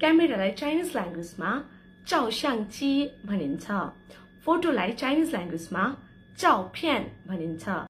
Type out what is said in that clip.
क्यामेरालाई Chinese ल्याङ्ग्वेजमा चाउस्याङ्ची भनिन्छ। फोटोलाई Chinese ल्याङ्ग्वेजमा चाउप्यान भनिन्छ।